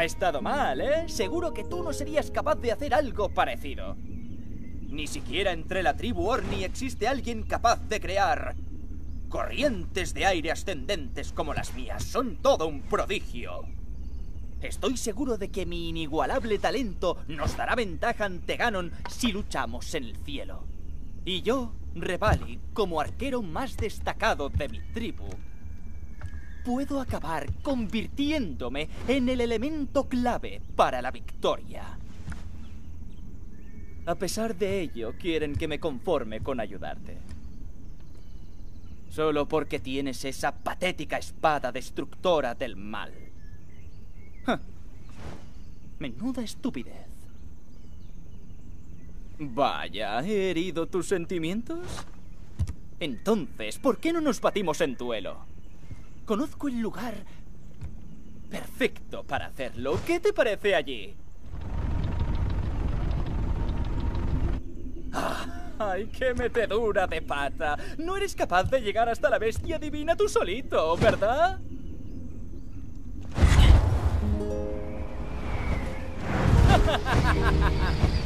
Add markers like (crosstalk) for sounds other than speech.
ha estado mal, ¿eh? Seguro que tú no serías capaz de hacer algo parecido. Ni siquiera entre la tribu Orni existe alguien capaz de crear corrientes de aire ascendentes como las mías. Son todo un prodigio. Estoy seguro de que mi inigualable talento nos dará ventaja ante Ganon si luchamos en el cielo. Y yo, Revali, como arquero más destacado de mi tribu, puedo acabar convirtiéndome en el elemento clave para la victoria. A pesar de ello, quieren que me conforme con ayudarte. Solo porque tienes esa patética espada destructora del mal. Menuda estupidez. Vaya, ¿he herido tus sentimientos? Entonces, ¿por qué no nos batimos en duelo? Conozco el lugar perfecto para hacerlo. ¿Qué te parece allí? Ah, ¡Ay, qué metedura de pata! No eres capaz de llegar hasta la bestia divina tú solito, ¿verdad? (laughs)